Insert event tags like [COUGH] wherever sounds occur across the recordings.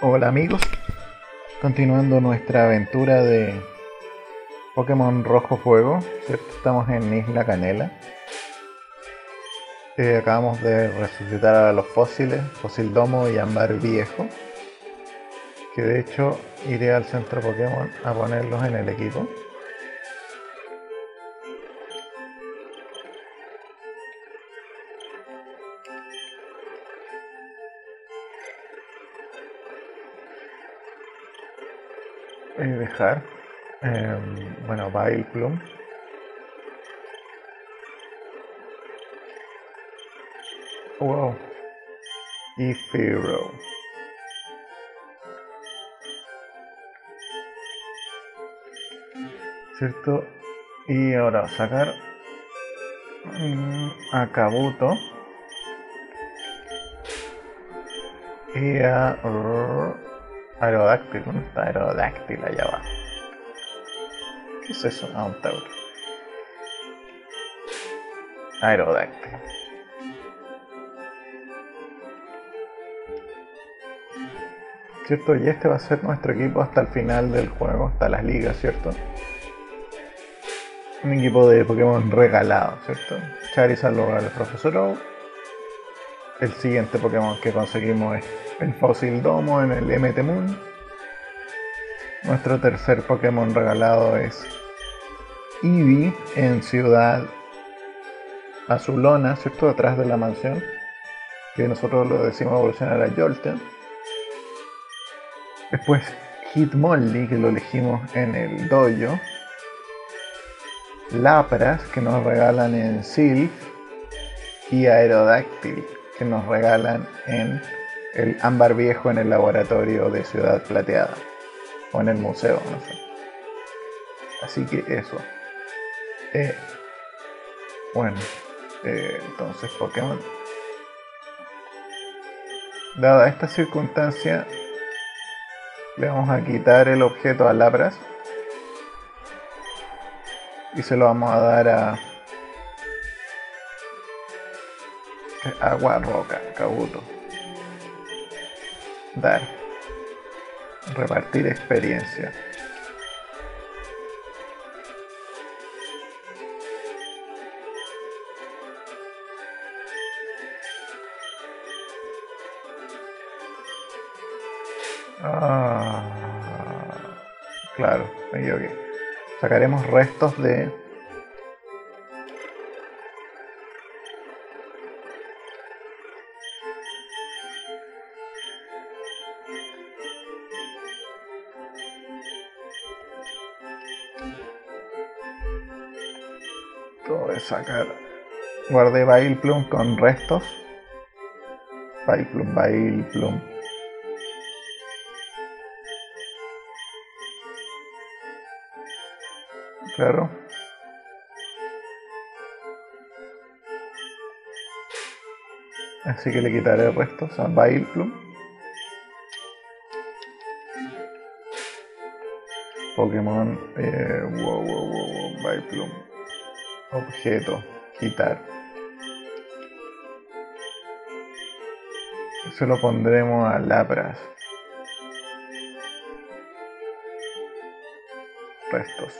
Hola amigos, continuando nuestra aventura de Pokémon Rojo Fuego. Estamos en Isla Canela. Eh, acabamos de resucitar a los fósiles, Fósil Domo y Ámbar Viejo. Que de hecho iré al centro Pokémon a ponerlos en el equipo. Eh, dejar. em, bueno, Vileplume. Wow. Y Fearow. ¿Cierto? Y ahora sacar mm, a Kabuto. Y a Aerodáctil. ¿Dónde está Aerodáctil? Allá abajo. ¿Qué es eso? Ah, un Tauro. Aerodáctil. ¿Cierto? Y este va a ser nuestro equipo hasta el final del juego, hasta las ligas, ¿cierto? Un equipo de Pokémon regalado, ¿cierto? Charizard lo regala el Profesor. El siguiente Pokémon que conseguimos es el Fósil Domo en el MT Moon. Nuestro tercer Pokémon regalado es Eevee en Ciudad Azulona, ¿cierto? Atrás de la mansión. Que nosotros lo decimos evolucionar a Jolteon. Después Hitmonlee, que lo elegimos en el dojo. Lapras, que nos regalan en Sylph. Y Aerodactyl, que nos regalan en el ámbar viejo en el laboratorio de Ciudad Plateada. O en el museo, no sé. Así que eso. Eh, bueno, eh, entonces Pokémon. Dada esta circunstancia, le vamos a quitar el objeto a Lapras. Y se lo vamos a dar a Agua Roca, Kabuto. Dar. Repartir experiencia. Ah, claro, me equivoqué. Sacaremos restos de Guardé Vileplume con restos. Vileplume, Vileplume. Claro. Así que le quitaré restos a Vileplume. Pokémon. Eh, wow, wow, wow, wow, Vileplume. Objeto. Quitar. Se lo pondremos a Lapras. Restos.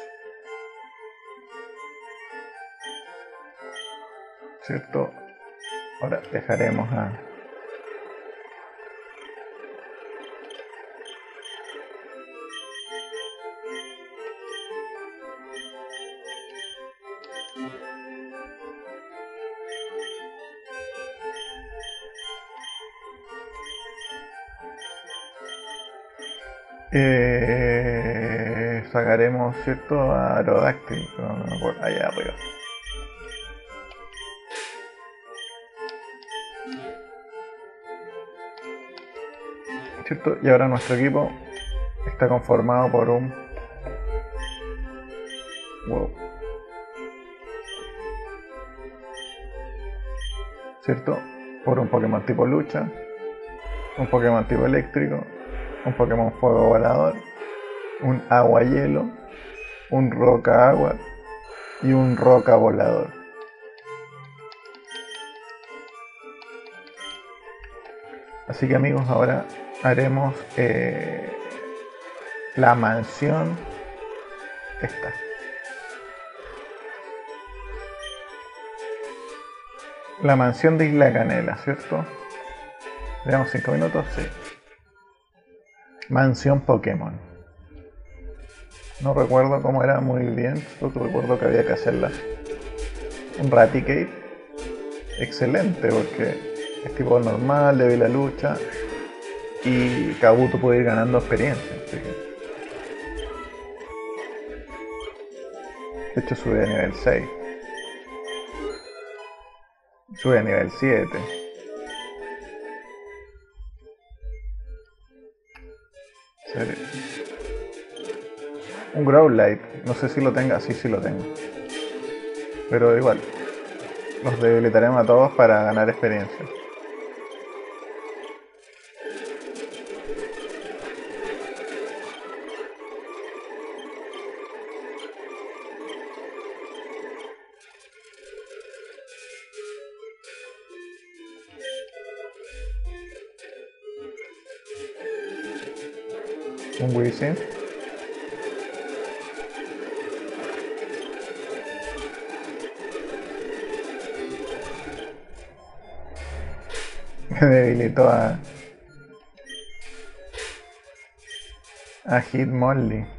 ¿Cierto? Ahora dejaremos a... Eh, sacaremos, ¿cierto? A Aerodáctil, por allá arriba. ¿Cierto? Y ahora nuestro equipo está conformado por un... Wow. ¿Cierto? Por un Pokémon tipo lucha, un Pokémon tipo eléctrico, un Pokémon fuego volador, un agua hielo, un roca agua y un roca volador. Así que amigos, ahora haremos eh, la mansión esta. La mansión de Isla Canela, ¿cierto? Llevamos 5 minutos, sí. Mansión Pokémon. No recuerdo cómo era muy bien, solo recuerdo que había que hacerla. Un Raticate. Excelente, porque es tipo normal, débil la lucha. Y Kabuto puede ir ganando experiencia. De hecho sube a nivel 6. Sube a nivel 7. Un Growlite. No sé si lo tenga. Sí, sí lo tengo. Pero igual. Los debilitaremos a todos para ganar experiencia. Un Wizzing. Me debilitó a. a Hit Molly.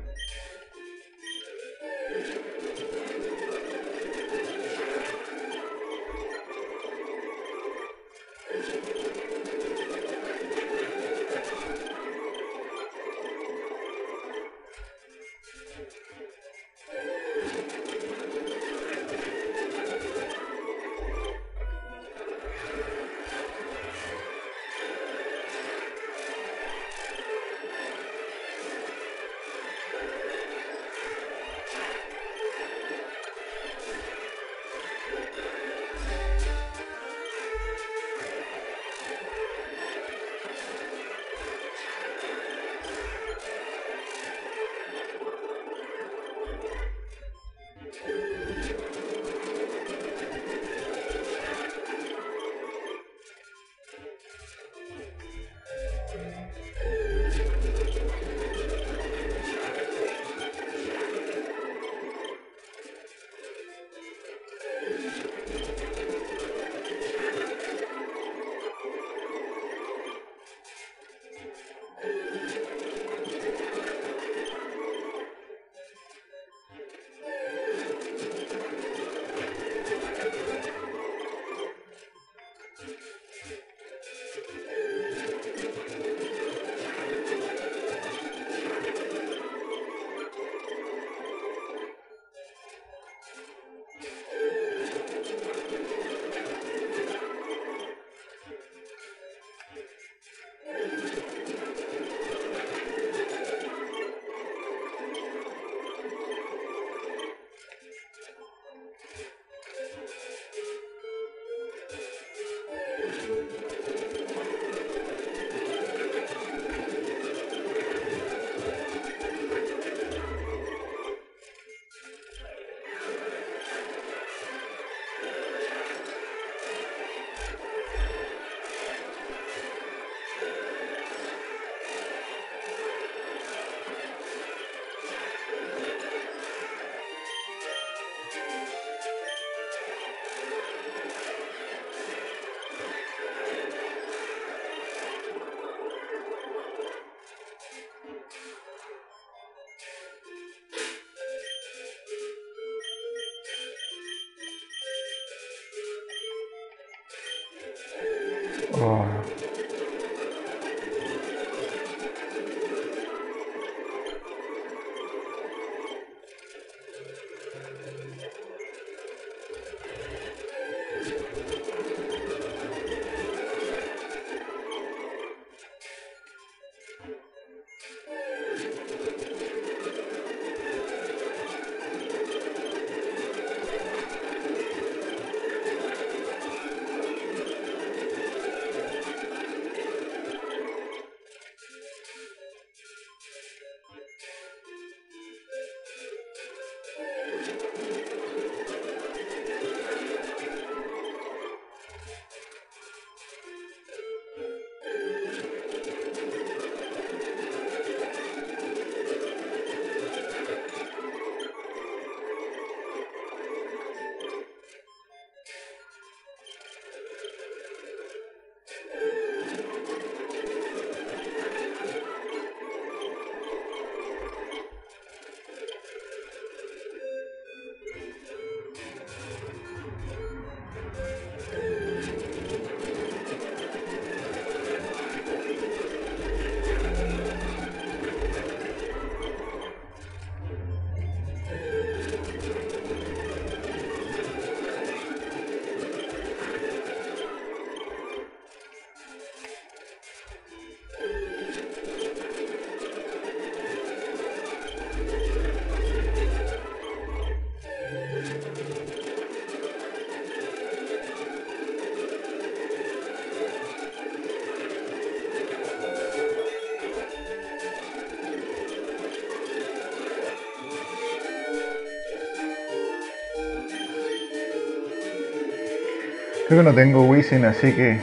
Creo que no tengo Wisin, así que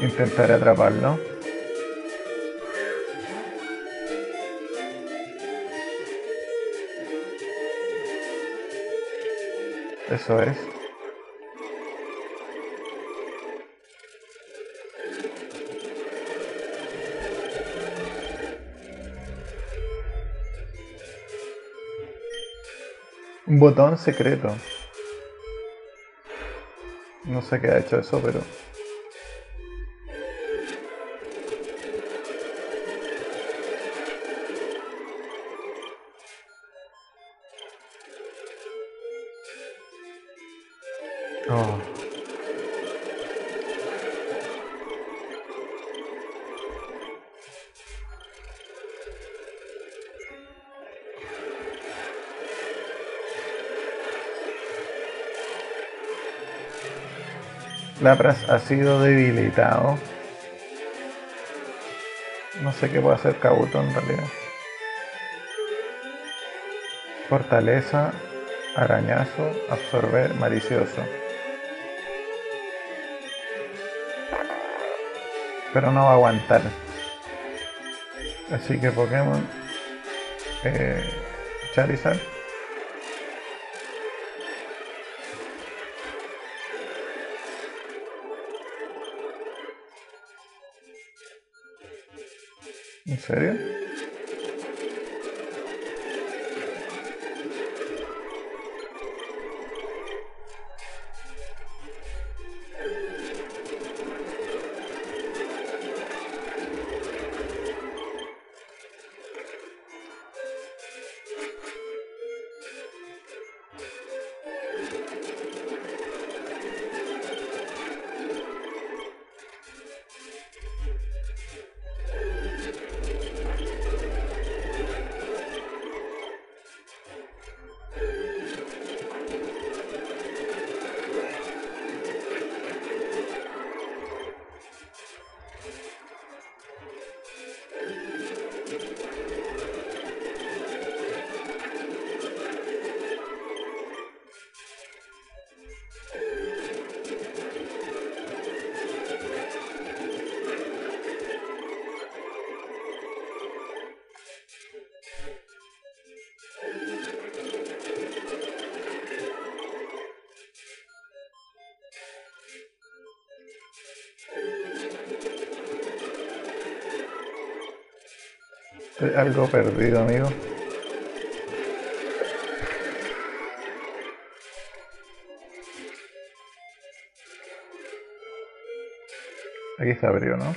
intentaré atraparlo. Eso es. Un botón secreto. No sé qué ha hecho eso, pero... Lapras ha sido debilitado. No sé qué puede hacer Kabuto en realidad. Fortaleza, arañazo, absorber, malicioso. Pero no va a aguantar. Así que Pokémon eh, Charizard. ¿En serio? Algo perdido, amigo. Aquí se abrió, ¿no?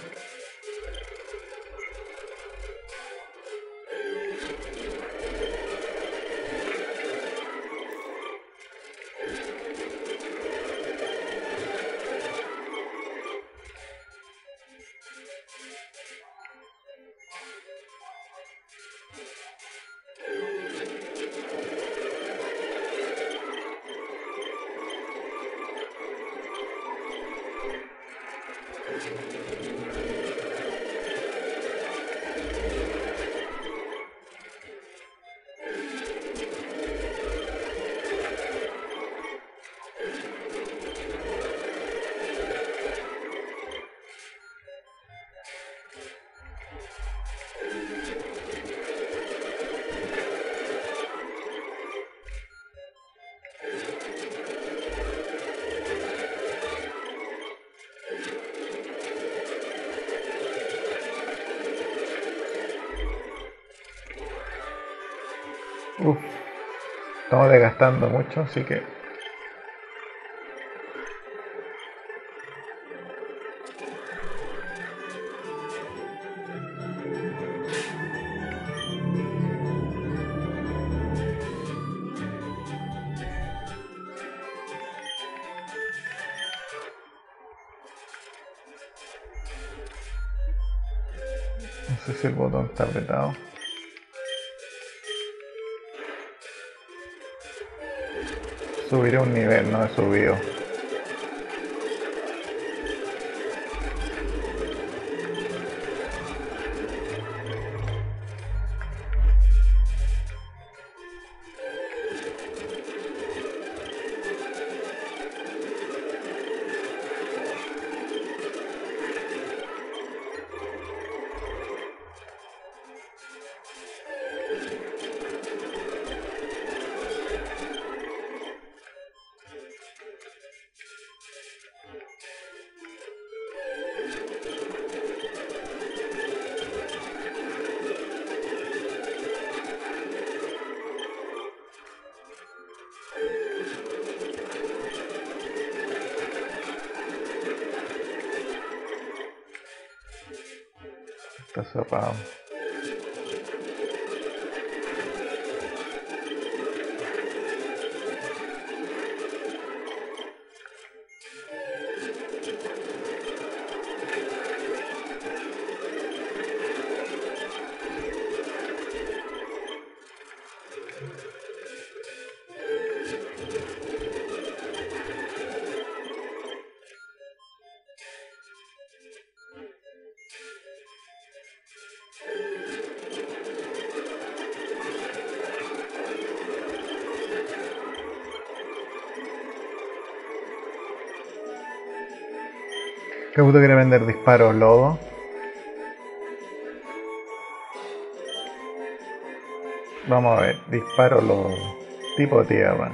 Estamos desgastando mucho, así que... No sé si el botón está apretado. Subiré un nivel, no he subido. Está cerrado. Kabuto quiere vender disparos lodo. Vamos a ver, disparo lodo. Tipo tierra.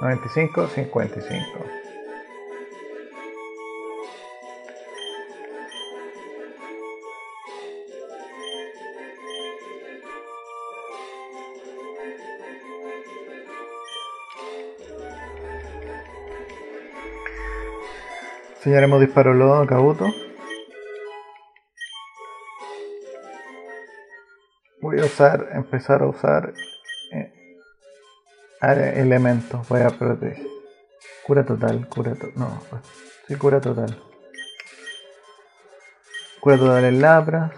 95, 55. Enseñaremos disparo lodo a Kabuto. Voy a usar, empezar a usar eh, elementos. Voy a proteger. Cura total, cura total. No, sí, cura total. Cura total en labras.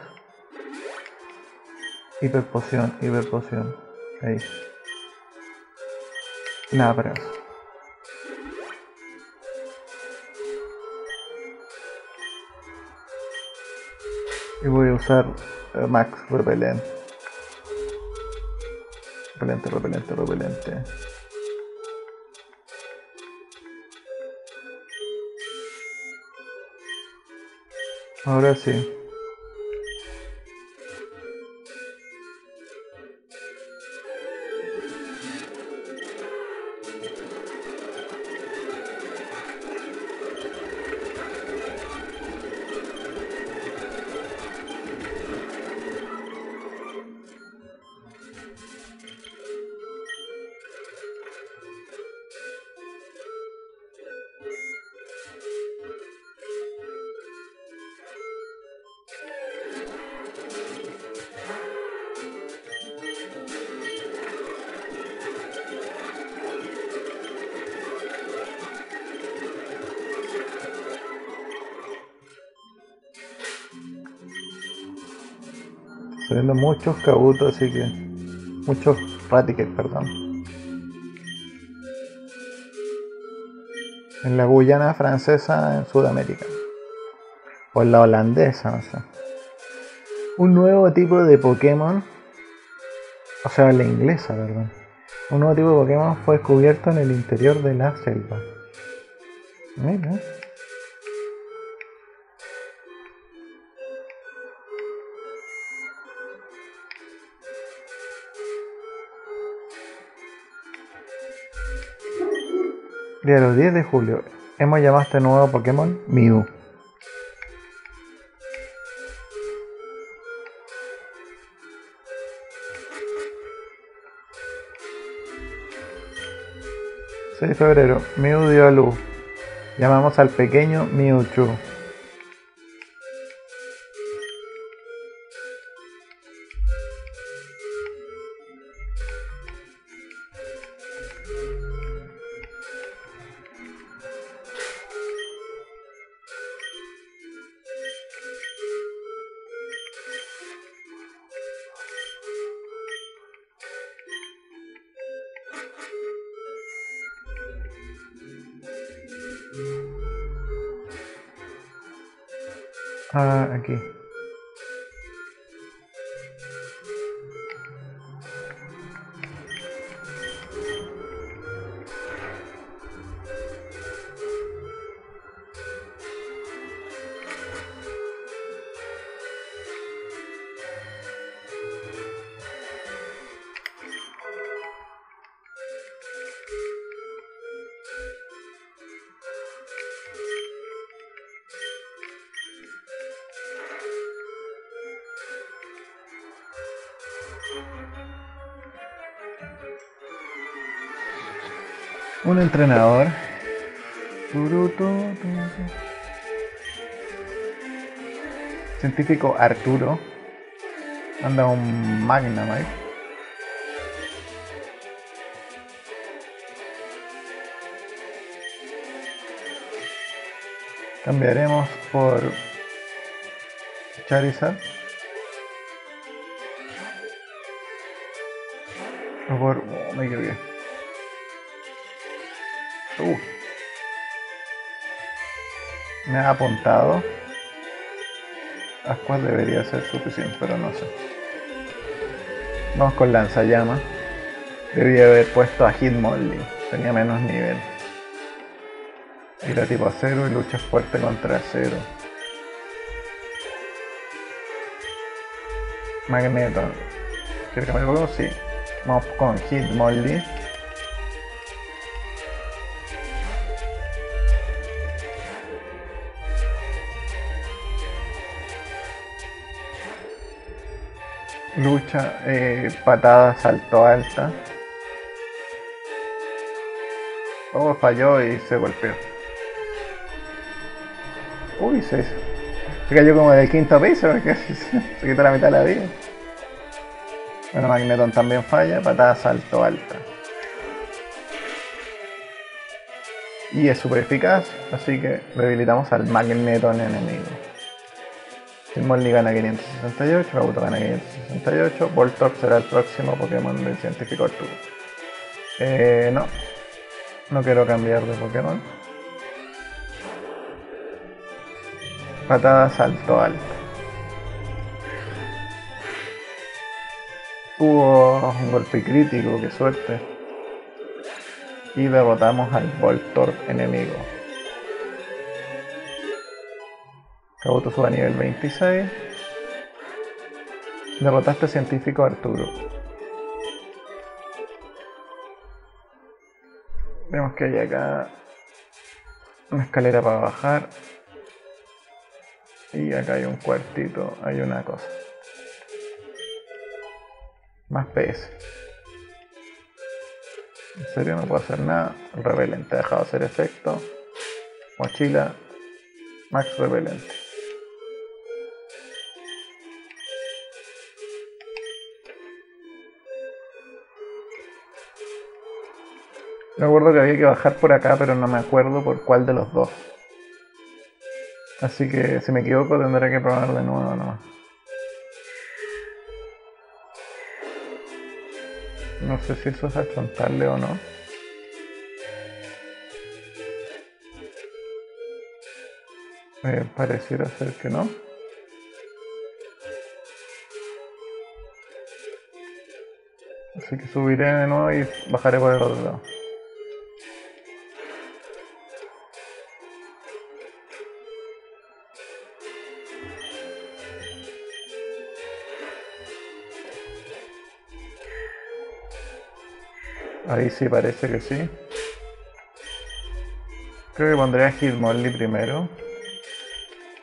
Hiperpoción, hiperpoción. Ahí. Labras. Y voy a usar eh, Max Repelente. Repelente, repelente, repelente. Ahora sí. Estoy viendo muchos cabutos, así que. Muchos ratiques, perdón. En la Guyana francesa en Sudamérica. O en la holandesa, no sé. Un nuevo tipo de Pokémon. O sea, la inglesa, perdón. Un nuevo tipo de Pokémon fue descubierto en el interior de la selva. Mira. Día de los 10 de julio. Hemos llamado a este nuevo Pokémon Mew. ...6 de febrero... Mew dio a luz... ...llamamos al pequeño Mewtwo... Un entrenador. Científico Arturo. Anda un Magnamite. Cambiaremos por Charizard. O por... Oh, me equivoqué. Me ha apuntado. Ascuas debería ser suficiente, pero no sé. Vamos con lanzallama. Debía haber puesto a Hitmonlee. Tenía menos nivel. Tira tipo acero y lucha fuerte contra acero. Magneto. ¿Quieres cambiar? Sí. Vamos con Hitmonlee. Lucha, eh, patada, salto alta. Oh, falló y se golpeó. Uy, se, se cayó como del quinto piso, [LAUGHS] porque se quitó la mitad de la vida. Bueno, Magneton también falla, patada, salto alta. Y es súper eficaz, así que debilitamos al Magneton enemigo. El Molly gana 568, Kabuto gana 568, Voltorb será el próximo Pokémon del científico Arturo. Eh, no, no quiero cambiar de Pokémon. Patada salto alto. Hubo un golpe crítico, qué suerte. Y derrotamos al Voltorb enemigo. Kabuto sube a nivel 26. Derrotaste científico Arturo. Vemos que hay acá una escalera para bajar. Y acá hay un cuartito, hay una cosa. Más PS. En serio no puedo hacer nada. El repelente ha dejado de hacer efecto. Mochila. Max repelente. Me acuerdo que había que bajar por acá, pero no me acuerdo por cuál de los dos. Así que si me equivoco tendré que probar de nuevo nomás. No sé si eso es achontarle o no. Me pareciera ser que no. Así que subiré de nuevo y bajaré por el otro lado. Ahí sí parece que sí. Creo que pondré a Hitmonlee primero.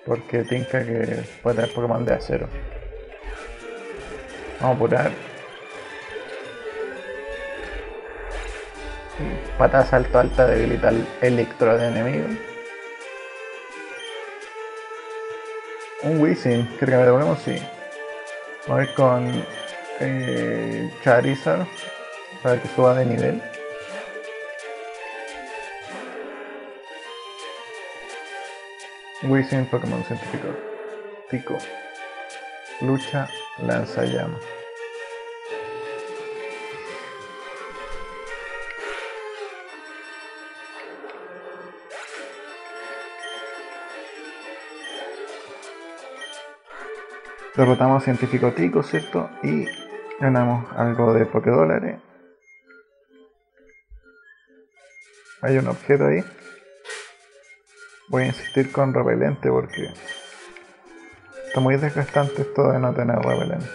Porque tinca que puede tener Pokémon de acero. Vamos a apurar. Pata salto alta debilita el electro de enemigo. Un Wizzing, ¿quieres que me devolvemos? Sí. Voy con eh, Charizard para que suba de nivel. Wizzing Pokémon científico. Tico. Lucha, lanza llama. Derrotamos científico Tico, ¿cierto? Y ganamos algo de Pokédólares. Hay un objeto ahí. Voy a insistir con repelente porque está muy desgastante esto de no tener repelente.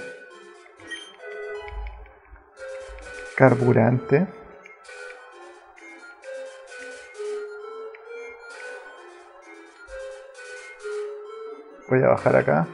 Carburante. Voy a bajar acá.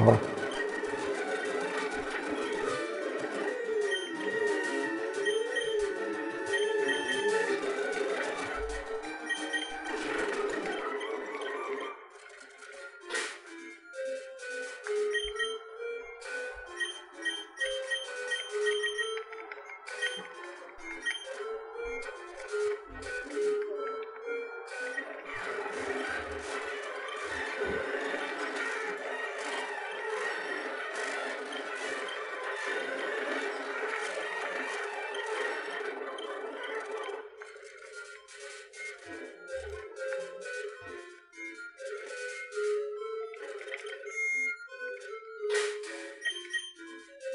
Мрамор.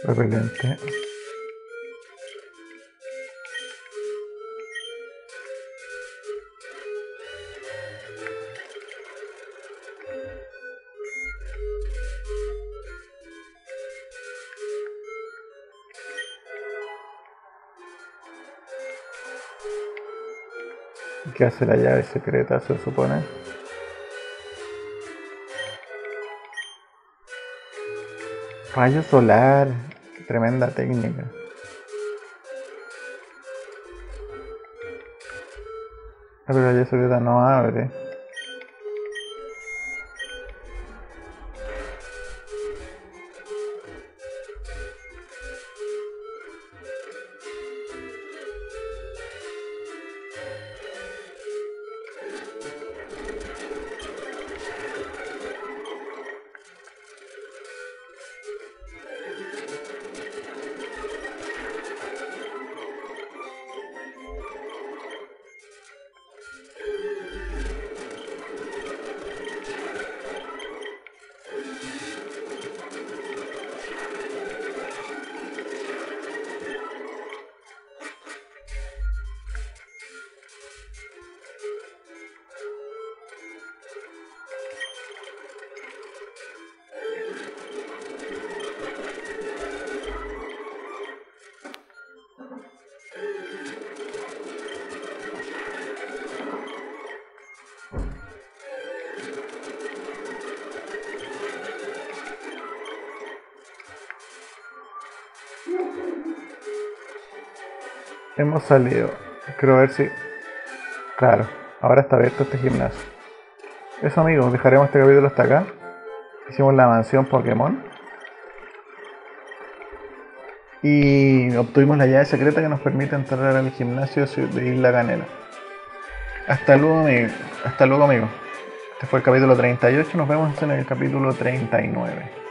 Repelente ¿Qué hace la llave secreta, se supone? Rayo solar. Tremenda técnica. Ah, pero la llave no abre. Hemos salido. Quiero ver si... Claro, ahora está abierto este gimnasio. Eso amigos, dejaremos este capítulo hasta acá. Hicimos la mansión Pokémon. Y obtuvimos la llave secreta que nos permite entrar al gimnasio de Isla Canela. Hasta luego, amigo. Hasta luego, amigo. Este fue el capítulo 38. Nos vemos en el capítulo 39.